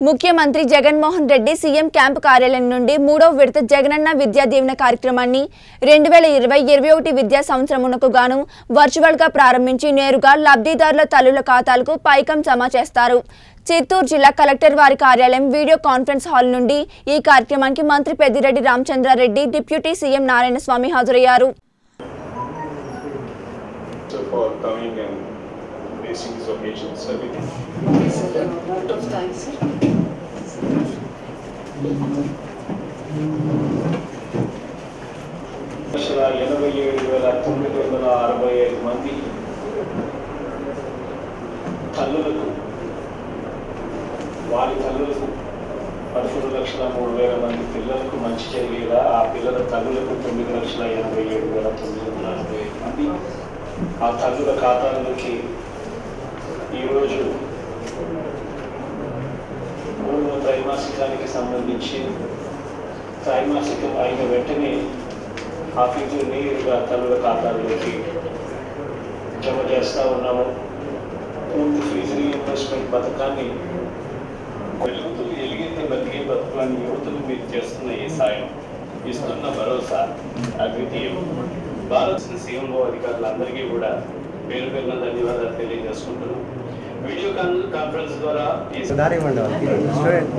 ముఖ్యమంత్రి Jaganmohan Reddy CM camp కార్యాలయం నుండి మూడవ విడత జగనన్న విద్యా దీవెన కార్యక్రమాన్ని రెండు వేల ఇరవై ఇరవై ఒకటి విద్యా సంవత్సరమునకు గాను వర్చువల్గా ప్రారంభించి నేరుగా లబ్ధిదారుల తల్లుల ఖాతాలకు పైకం జమ చేస్తారు చిత్తూరు జిల్లా కలెక్టర్ వారి కార్యాలయం వీడియో కాన్ఫరెన్స్ హాల్ నుండి ఈ కార్యక్రమానికి మంత్రి పెద్దిరెడ్డి రామచంద్రారెడ్డి డిప్యూటీ సీఎం నారాయణస్వామి హాజరయ్యారు So sir. ఎనభై ఏడు వేల తొమ్మిది వందల అరవై ఐదు మంది తల్లులకు వారి తల్లులకు పదకొండు లక్షల మూడు వేల మంది పిల్లలకు మంచి జరిగేలా ఆ పిల్లల తల్లులకు తొమ్మిది లక్షల ఎనభై ఏడు వేల తొమ్మిది వందల అరవై ఐదు మంది. ఆ తల్లుల ఖాతాల్లోకి త్రైమాసికానికి సంబంధించి త్రైమాసికం అయిన వెంటనే ఆ ఫీజు నేరుగా తల్లుల ఖాతాల్లోకి జమ చేస్తూ ఉన్నాము. పూర్తి ఫీజు రీఇన్వెస్ట్మెంట్ పథకాన్ని వెలుగుతులు ఎలిగితే బతికే బతుకులని యువతలు మీరు చేస్తున్న ఈ సాయం ఇస్తున్న భరోసా అద్వితీయం భారత సీఎంఓ అధికారులందరికీ కూడా పేరు పేరున ధన్యవాదాలు తెలియజేసుకుంటున్నాం. కాన్ఫరెన్స్ ద్వారా స్టూడెంట్